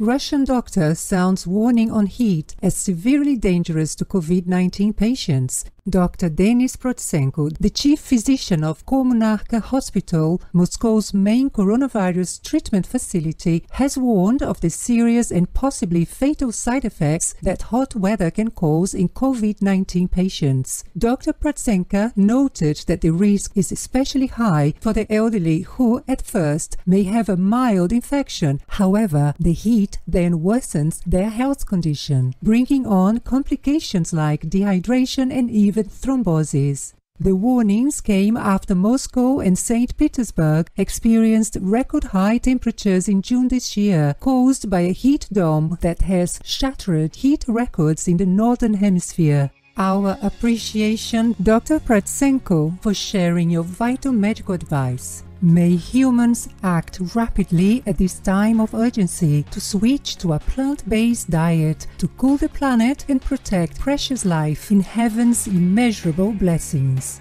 Russian doctor sounds warning on heat as severely dangerous to COVID 19 patients. Dr. Denis Protsenko, the chief physician of Kommunarka Hospital, Moscow's main coronavirus treatment facility, has warned of the serious and possibly fatal side effects that hot weather can cause in COVID 19 patients. Dr. Protsenko noted that the risk is especially high for the elderly who, at first, may have a mild infection. However, the heat then worsens their health condition, bringing on complications like dehydration and even thrombosis. The warnings came after Moscow and St. Petersburg experienced record high temperatures in June this year, caused by a heat dome that has shattered heat records in the Northern Hemisphere. Our appreciation, Dr. Protsenko, for sharing your vital medical advice. May humans act rapidly at this time of urgency to switch to a plant based diet to cool the planet and protect precious life in heaven's immeasurable blessings.